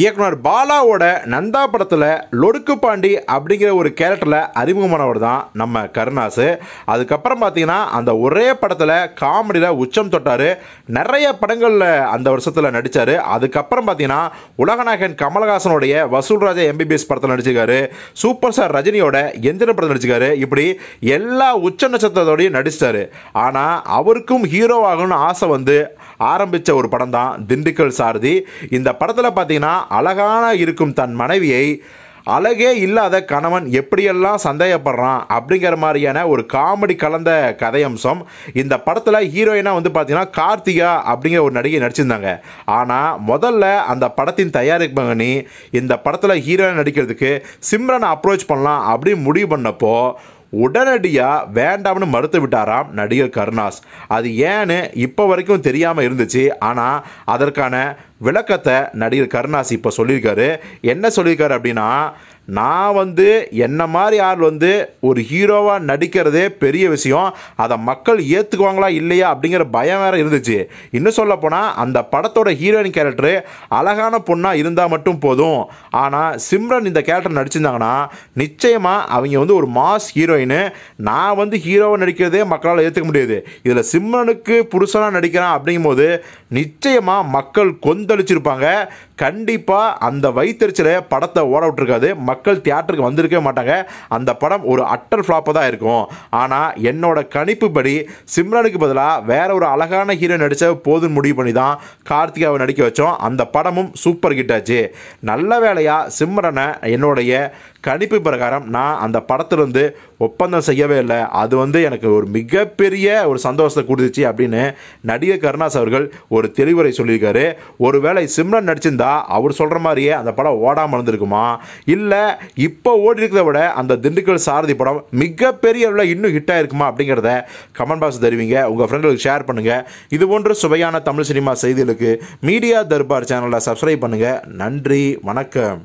இயக்குனர் பாலாவோட நந்தா படத்தில் லொடுக்கு பாண்டி அப்படிங்கிற ஒரு கேரக்டரில் அறிமுகமானவர் தான் நம்ம கருணாசு அதுக்கப்புறம் பார்த்தீங்கன்னா அந்த ஒரே படத்தில் காமெடியில் உச்சம் தொட்டார். நிறைய படங்களில் அந்த வருஷத்தில் நடித்தார் அதுக்கப்புறம் பார்த்தீங்கன்னா உலகநாயகன் கமலஹாசனுடைய வசூல் ராஜா எம்பிபிஎஸ் படத்தில் நடிச்சிருக்காரு. சூப்பர் ஸ்டார் ரஜினியோட எந்திர படத்தில் நடிச்சிருக்காரு. இப்படி எல்லா உச்ச நட்சத்திரத்தோடையும் நடிச்சிட்டாரு. ஆனால் அவருக்கும் ஹீரோ ஆகணும்னு ஆசை வந்து ஆரம்பித்த ஒரு படம் தான் திண்டுக்கல் சாரதி. இந்த படத்தில் பார்த்தீங்கன்னா அழகான இருக்கும் தன் மனைவியை அழகே இல்லாத கணவன் எப்படியெல்லாம் சந்தேகப்படுறான்? அப்படிங்கிற மாதிரியான ஒரு காமெடி கலந்த கதையம்சம் இந்த படத்தில் ஹீரோயினாக வந்து பார்த்தீங்கன்னா கார்த்திகா அப்படிங்கிற ஒரு நடிகை நடிச்சிருந்தாங்க. ஆனால் முதல்ல அந்த படத்தின் தயாரிப்பங்கனி இந்த படத்தில் ஹீரோயின் நடிக்கிறதுக்கு சிம்ரனை அப்ரோச் பண்ணலாம் அப்படின்னு முடிவு பண்ணப்போ உடனடியாக வேண்டாம்னு மறுத்து விட்டாராம் நடிகர் கருணாஸ். அது ஏன்னு இப்போ வரைக்கும் தெரியாமல் இருந்துச்சு. ஆனால் அதற்கான விளக்கத்தை நடிகர் கருணாஸ் இப்போ சொல்லியிருக்காரு. என்ன சொல்லியிருக்காரு அப்படின்னா நான் வந்து என்ன மாதிரி ஆள் வந்து ஒரு ஹீரோவாக நடிக்கிறதே பெரிய விஷயம். அதை மக்கள் ஏற்றுக்குவாங்களா இல்லையா அப்படிங்கிற பயம் வேறு இருந்துச்சு. இன்னும் சொல்ல போனால் அந்த படத்தோட ஹீரோயின் கேரக்டரு அழகான பொண்ணாக இருந்தால் மட்டும் போதும். ஆனால் சிம்ரன் இந்த கேரக்டர் நடிச்சிருந்தாங்கன்னா நிச்சயமாக அவங்க வந்து ஒரு மாஸ் ஹீரோயின் நான் வந்து ஹீரோவை நடிக்கிறதே மக்களால் ஏற்றுக்க முடியாது. இதில் சிம்ரனுக்கு புருஷனாக நடிக்கிறான் அப்படிங்கும்போது நிச்சயமாக மக்கள் கொந்தளிச்சிருப்பாங்க. கண்டிப்பாக அந்த வைத்தறிச்சலை படத்தை ஓட விட்டுருக்காது. மக்கள் தியேட்டருக்கு வந்திருக்கவே மாட்டாங்க. அந்த படம் ஒரு அட்டர் ஃப்ளாப்பாக தான் இருக்கும். ஆனால் என்னோட கணிப்புப்படி சிம்ரனுக்கு பதிலாக வேற ஒரு அழகான ஹீரோ நடித்த போதும் முடிவு பண்ணி தான் கார்த்திகாவை நடிக்க வச்சோம். அந்த படமும் சூப்பர் ஹிட்டாச்சு நல்ல வேலையாக சிம்ரனை என்னுடைய கணிப்பு பிரகாரம் நான் அந்த படத்திலிருந்து ஒப்பந்தம் செய்யவே இல்லை. அது வந்து எனக்கு ஒரு மிகப்பெரிய ஒரு சந்தோஷத்தை கொடுத்துச்சு அப்படின்னு நடிகர் கருணாஸ் அவர்கள் ஒரு தெளிவுரை சொல்லியிருக்காரு. ஒருவேளை சிம்ரன் நடிச்சிருந்தா அவர் சொல்கிற மாதிரியே அந்த படம் ஓடாமல் இருந்திருக்குமா? இல்லை இப்போ ஓடி இருக்கிறத விட அந்த திண்டுக்கல் சாரதி படம் மிகப்பெரிய அளவில் இன்னும் ஹிட் ஆயிருக்குமா அப்படிங்கிறத கமெண்ட் பாக்ஸ் தருவீங்க. உங்கள் ஃப்ரெண்டுகளுக்கு ஷேர் பண்ணுங்கள் இது போன்ற சுவையான தமிழ் சினிமா செய்திகளுக்கு மீடியா தர்பார் சேனலை சப்ஸ்கிரைப் பண்ணுங்கள் நன்றி வணக்கம்.